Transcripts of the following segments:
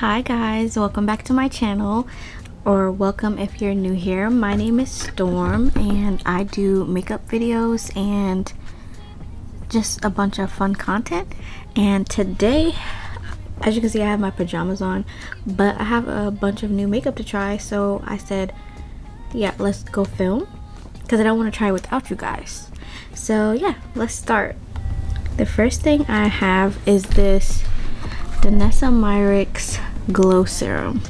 Hi guys, welcome back to my channel or welcome if you're new here. My name is Storm and I do makeup videos and just a bunch of fun content. And today as you can see I have my pajamas on but I have a bunch of new makeup to try. So I said yeah let's go film because I don't want to try without you guys. So yeah let's start. The first thing I have is this Danessa Myricks Glow Serum.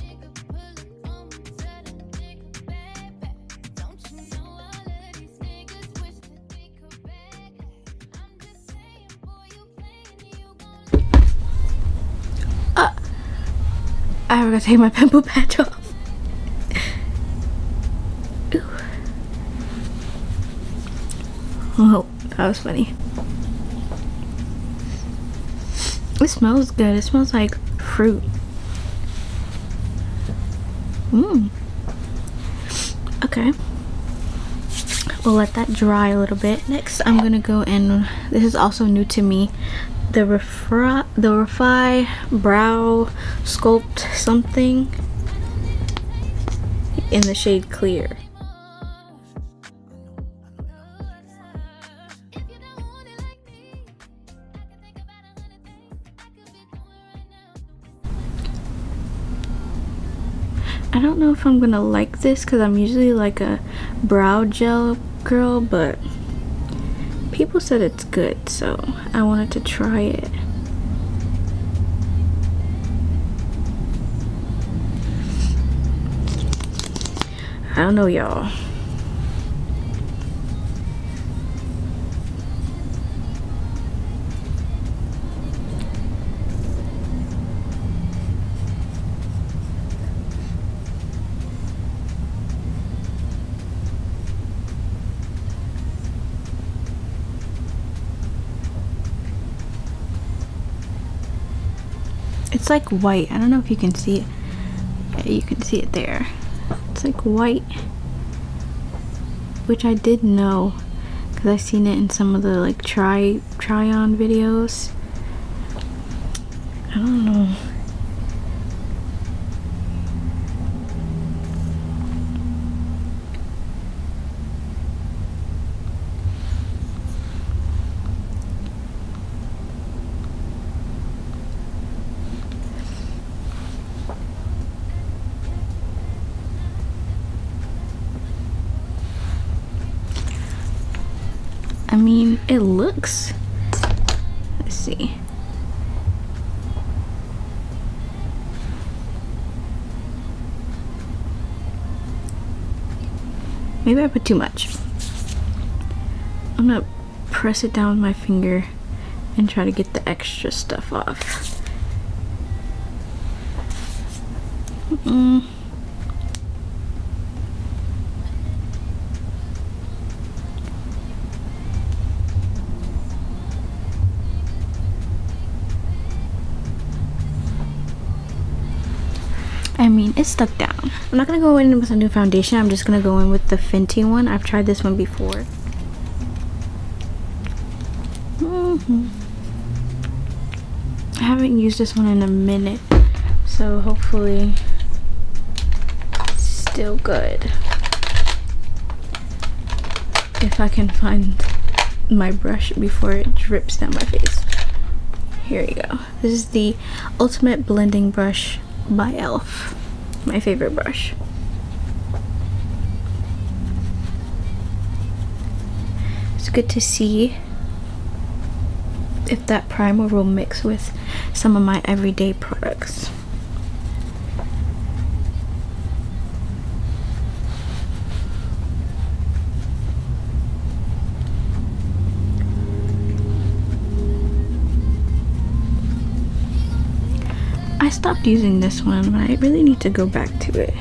Uh, I forgot to take my pimple patch off. Oh, that was funny. It smells good. It smells like fruit. Mmm. Okay. We'll let that dry a little bit. Next, I'm gonna go in. This is also new to me. The Refri, the Refy Brow Sculpt something in the shade Clear. I don't know if I'm gonna like this because I'm usually like a brow gel girl, but people said it's good, so I wanted to try it. I don't know, y'all. It's like white. I don't know if you can see it. Yeah, you can see it there. It's like white. Which I did know because I've seen it in some of the like try try on videos. I don't know. Mean, it looks. Let's see. Maybe I put too much. I'm gonna press it down with my finger and try to get the extra stuff off. Mm. I mean, it's stuck down. I'm not gonna go in with a new foundation. I'm just gonna go in with the Fenty one. I've tried this one before. Mm -hmm. I haven't used this one in a minute, so hopefully it's still good. If I can find my brush before it drips down my face. Here you go. This is the Ultimate Blending Brush by e.l.f. My favorite brush. It's good to see if that primer will mix with some of my everyday products. Stopped using this one, but I really need to go back to it.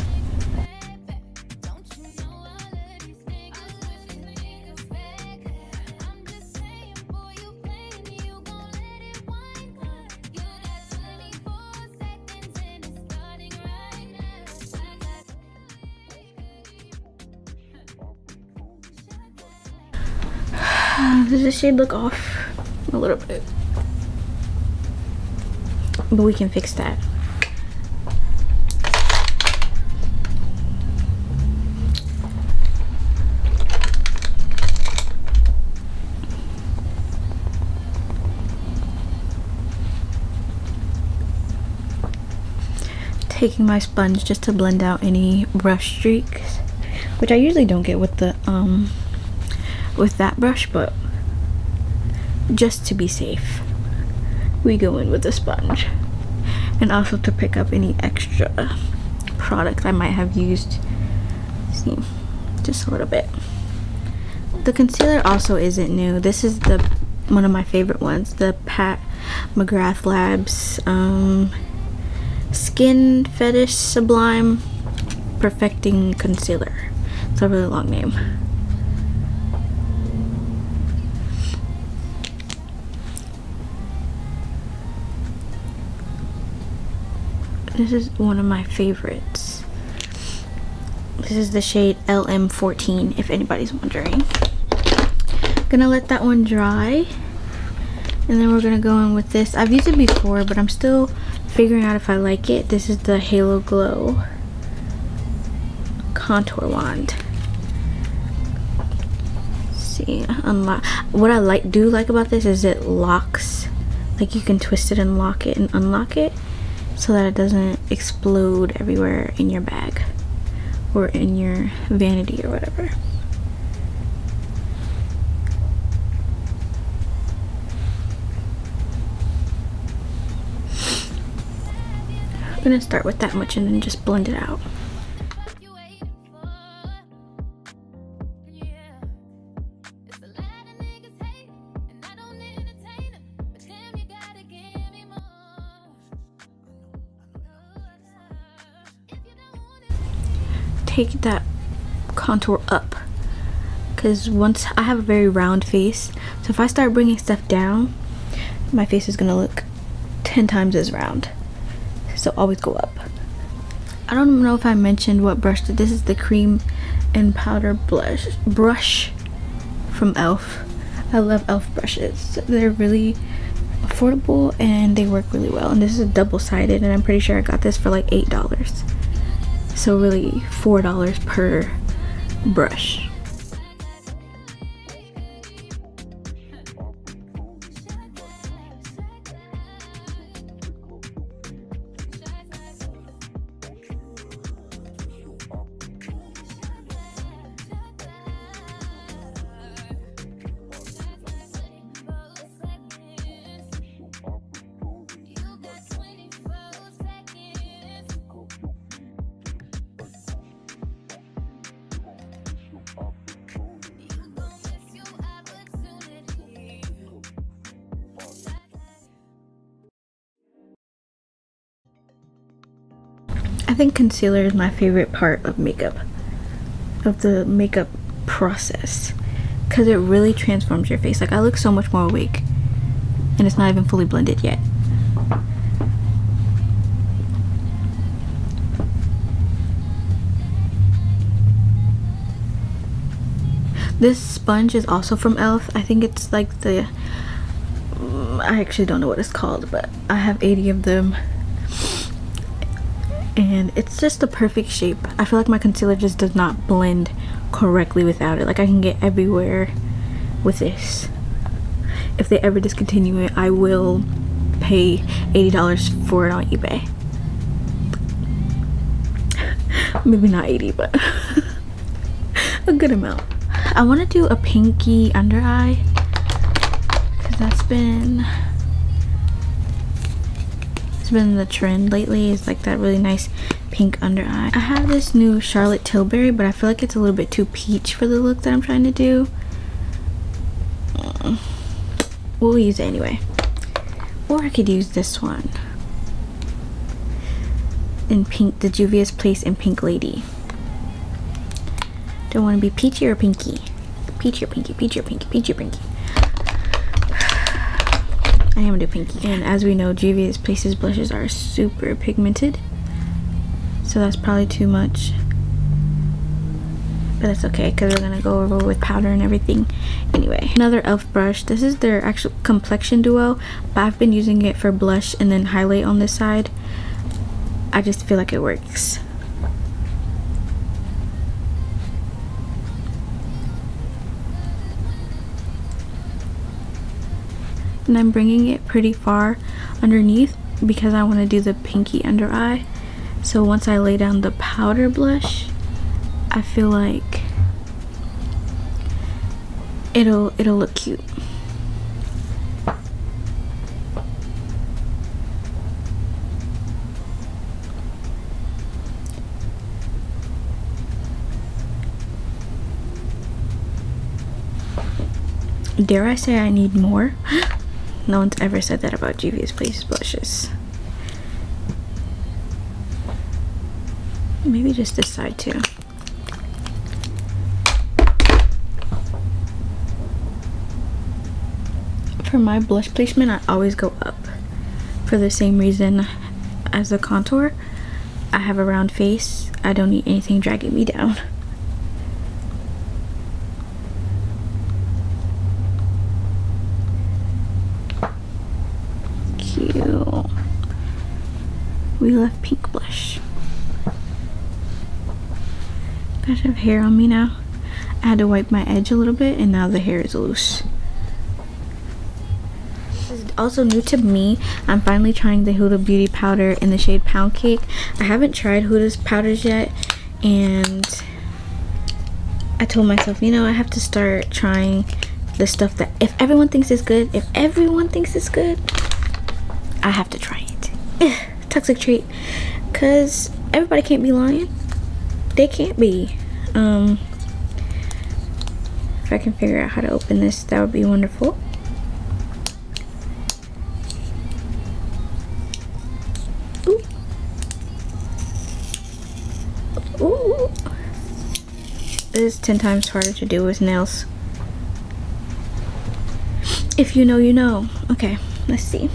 Does this shade look off? but we can fix that. taking my sponge just to blend out any brush streaks which I usually don't get with the um with that brush but just to be safe we go in with a sponge. And also to pick up any extra product I might have used. See, just a little bit. The concealer also isn't new. This is the one of my favorite ones, the Pat McGrath Labs um, Skin Fetish Sublime Perfecting Concealer. It's a really long name. This is one of my favorites. This is the shade LM14 if anybody's wondering. Gonna let that one dry. And then we're gonna go in with this. I've used it before, but I'm still figuring out if I like it. This is the Halo Glow contour wand. See, unlock. What I like do like about this is it locks. Like you can twist it and lock it and unlock it so that it doesn't explode everywhere in your bag or in your vanity or whatever. I'm gonna start with that much and then just blend it out. Take that contour up. Because once I have a very round face so if I start bringing stuff down my face is gonna look 10 times as round. So always go up. I don't know if I mentioned what brush this is the cream and powder blush brush from elf I love elf brushes. They're really affordable and they work really well. And this is a double-sided and I'm pretty sure I got this for like eight dollars so really $4 per brush. Think concealer is my favorite part of makeup, of the makeup process, because it really transforms your face. Like I look so much more awake, and it's not even fully blended yet. This sponge is also from e.l.f. I think it's like the, mm, I actually don't know what it's called, but I have 80 of them and it's just the perfect shape. I feel like my concealer just does not blend correctly without it. Like i can get everywhere with this. If they ever discontinue it i will pay $80 for it on ebay. Maybe not 80 but a good amount. I want to do a pinky under eye because that's been it's been the trend lately is like that really nice pink under eye. I have this new Charlotte Tilbury, but I feel like it's a little bit too peach for the look that I'm trying to do. Mm. We'll use it anyway. Or I could use this one. In pink, the Juvia's Place in Pink Lady. Don't want to be peachy or pinky? Peachy or pinky, peachy or pinky, peachy or pinky. I am gonna do pinky. And as we know, Juvia's Places blushes are super pigmented. So that's probably too much. But that's okay because we're gonna go over with powder and everything. Anyway, another e.l.f. brush. This is their actual complexion duo, but I've been using it for blush and then highlight on this side. I just feel like it works. And I'm bringing it pretty far underneath because I want to do the pinky under eye So once I lay down the powder blush, I feel like it'll it'll look cute. Dare I say I need more? no one's ever said that about Juvia's Place blushes. Maybe just this side too. For my blush placement, I always go up. For the same reason as the contour, I have a round face. I don't need anything dragging me down. Cute. We left pink blush. Gosh, I have hair on me now. I had to wipe my edge a little bit and now the hair is loose. This is also new to me. I'm finally trying the Huda Beauty powder in the shade Pound Cake. I haven't tried Huda's powders yet and I told myself, you know, I have to start trying the stuff that if everyone thinks it's good, if everyone thinks it's good, I have to try it. Toxic trait. Cause everybody can't be lying they can't be. Um, if I can figure out how to open this, that would be wonderful. Ooh. Ooh. This is 10 times harder to do with nails. If you know, you know. Okay, let's see.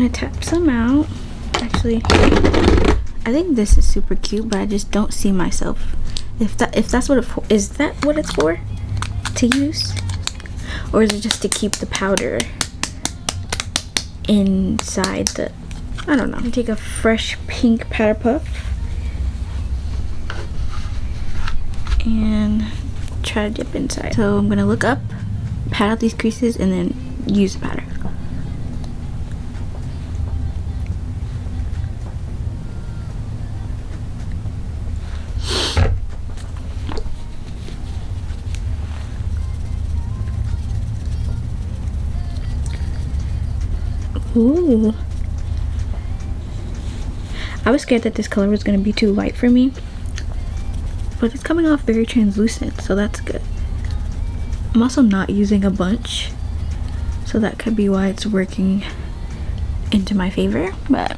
Gonna tap some out. Actually, I think this is super cute, but I just don't see myself. If that if that's what it for, is that what it's for to use, or is it just to keep the powder inside the? I don't know. Take a fresh pink powder puff and try to dip inside. So I'm gonna look up, pat out these creases, and then use the powder. Ooh. I was scared that this color was going to be too light for me. But it's coming off very translucent, so that's good. I'm also not using a bunch. So that could be why it's working into my favor. But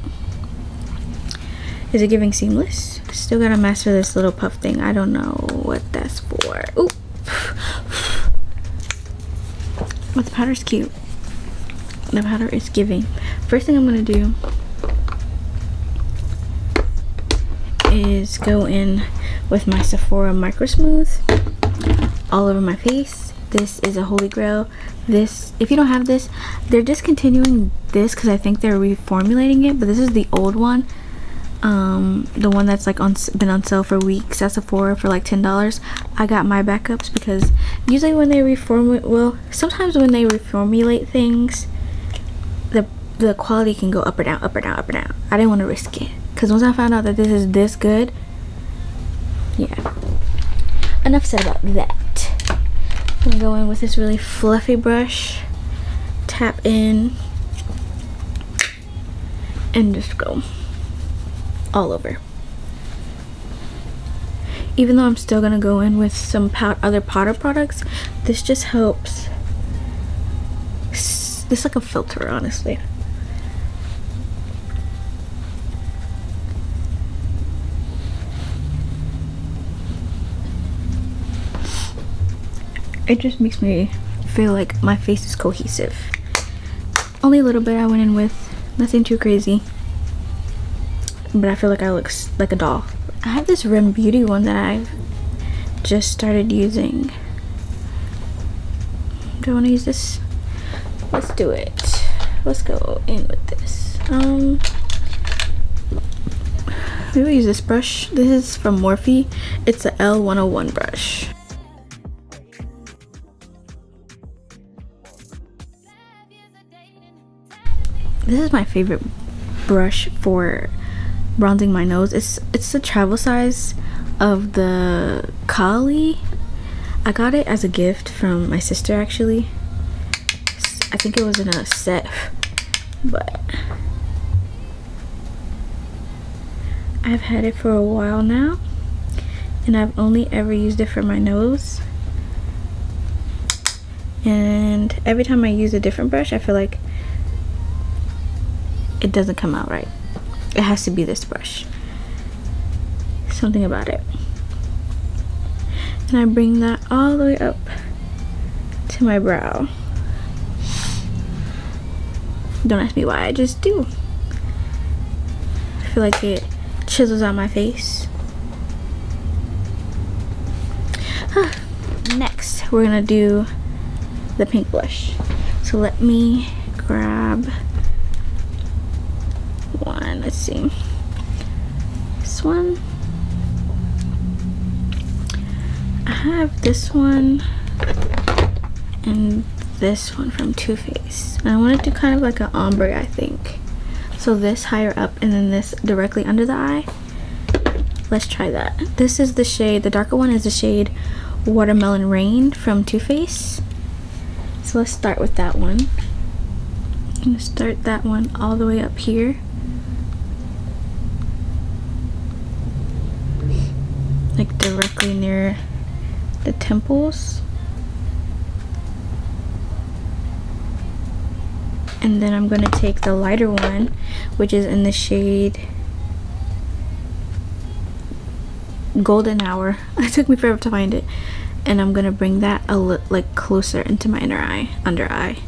is it giving seamless? Still gotta master this little puff thing. I don't know what that's for. Ooh. But the powder's cute the powder is giving. First thing I'm going to do is go in with my Sephora Micro Smooth all over my face. This is a holy grail. This, if you don't have this, they're discontinuing this because I think they're reformulating it, but this is the old one um, the one that's like on been on sale for weeks at Sephora for like ten dollars. I got my backups because usually when they reformulate, well, sometimes when they reformulate things, the quality can go up or down, up or down, up or down. I didn't want to risk it because once I found out that this is this good, yeah. Enough said about that. I'm gonna go in with this really fluffy brush, tap in, and just go all over. Even though I'm still gonna go in with some pow other powder products, this just helps it's like a filter, honestly. It just makes me feel like my face is cohesive. Only a little bit I went in with, nothing too crazy. But I feel like I look like a doll. I have this Rem Beauty one that I've just started using. Do I want to use this? let's do it let's go in with this um maybe we use this brush this is from morphe it's a l101 brush this is my favorite brush for bronzing my nose. It's it's the travel size of the Kali. I got it as a gift from my sister actually. I think it was in a set, but I've had it for a while now and I've only ever used it for my nose and every time I use a different brush I feel like it doesn't come out right. It has to be this brush. Something about it. And I bring that all the way up to my brow. Don't ask me why I just do. I feel like it chisels out my face. Next we're gonna do the pink blush. So let me grab one. Let's see. This one. I have this one and this one from Too Faced. And I want to do kind of like an ombre I think. So this higher up and then this directly under the eye. Let's try that. This is the shade the darker one is the shade watermelon rain from Too Faced. So let's start with that one. I'm gonna start that one all the way up here near the temples. And then I'm gonna take the lighter one which is in the shade golden hour. It took me forever to find it. And I'm gonna bring that a little like closer into my inner eye under eye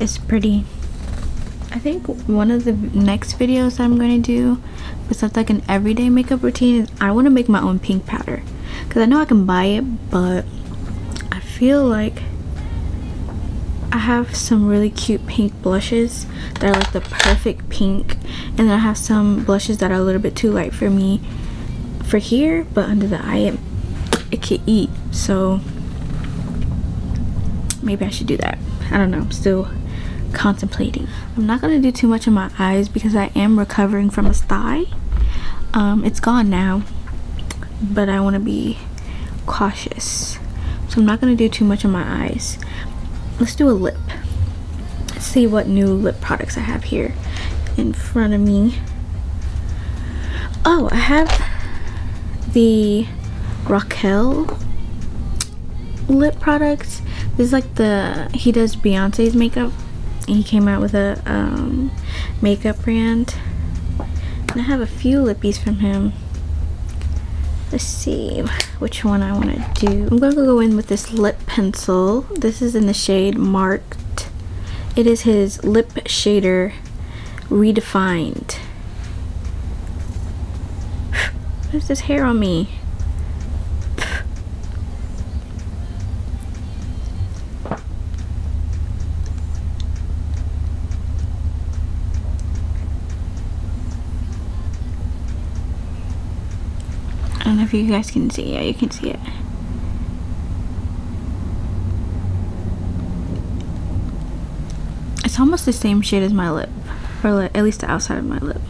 is pretty. I think one of the next videos I'm going to do besides like an everyday makeup routine is I want to make my own pink powder. Because I know I can buy it, but I feel like I have some really cute pink blushes that are like the perfect pink. And then I have some blushes that are a little bit too light for me for here, but under the eye it, it can eat. So maybe I should do that. I don't know. I'm still contemplating. I'm not going to do too much on my eyes because I am recovering from a sty. Um, it's gone now, but I want to be cautious. So I'm not going to do too much on my eyes. Let's do a lip. Let's see what new lip products I have here in front of me. Oh, I have the Rokael lip products this is like the he does beyonce's makeup he came out with a um, makeup brand. And i have a few lippies from him. Let's see which one i want to do. I'm gonna go in with this lip pencil. This is in the shade marked. It is his lip shader redefined. What is this hair on me you guys can see. Yeah, you can see it. It's almost the same shade as my lip. Or at least the outside of my lip.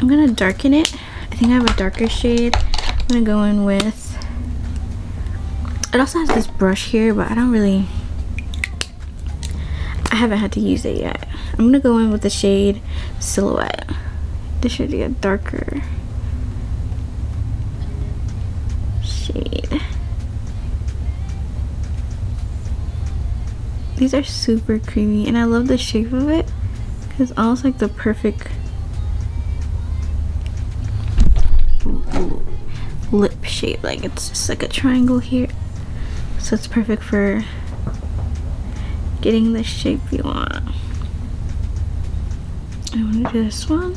I'm gonna darken it think I have a darker shade. I'm going to go in with... It also has this brush here, but I don't really... I haven't had to use it yet. I'm going to go in with the shade Silhouette. This should be a darker shade. These are super creamy, and I love the shape of it. It's almost like the perfect lip shape. Like it's just like a triangle here. So it's perfect for getting the shape you want. I want to do this one.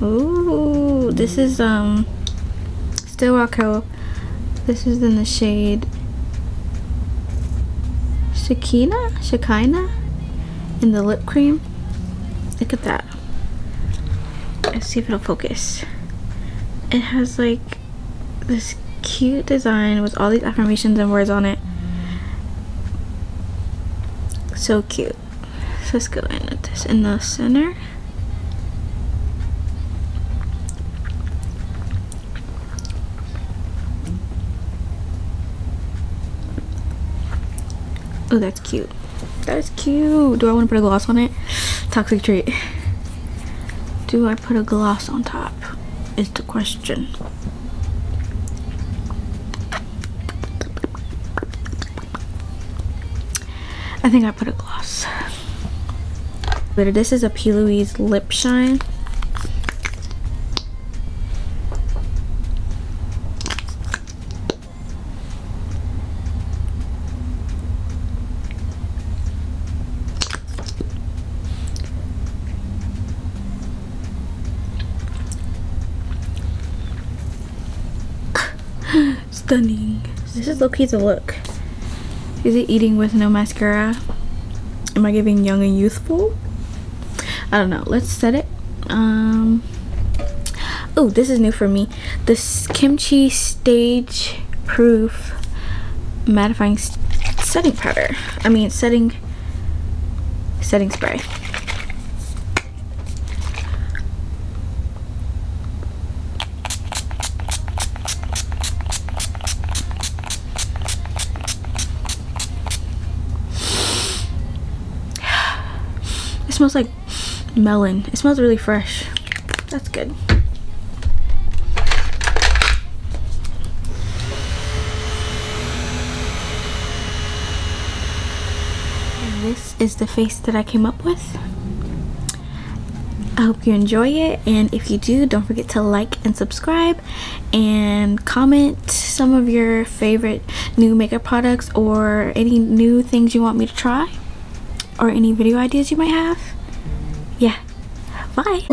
Oh, this is um still Rokael. This is in the shade Shakina? Shakina? In the lip cream. Look at that. Let's see if it'll focus. It has like this cute design with all these affirmations and words on it. So cute. So let's go in with this in the center. Oh, that's cute. That is cute. Do I want to put a gloss on it? Toxic treat Do I put a gloss on top? Is the question. I think I put a gloss. But this is a P. Louise Lip Shine. Stunning. This is low-key the look. Is it eating with no mascara? Am I giving young and youthful? I don't know. Let's set it. Um. Oh, this is new for me. This Kimchi Stage Proof Mattifying Setting Powder. I mean, setting setting spray. Smells like melon. It smells really fresh. That's good. This is the face that I came up with. I hope you enjoy it and if you do don't forget to like and subscribe and comment some of your favorite new makeup products or any new things you want me to try or any video ideas you might have. Yeah. Bye.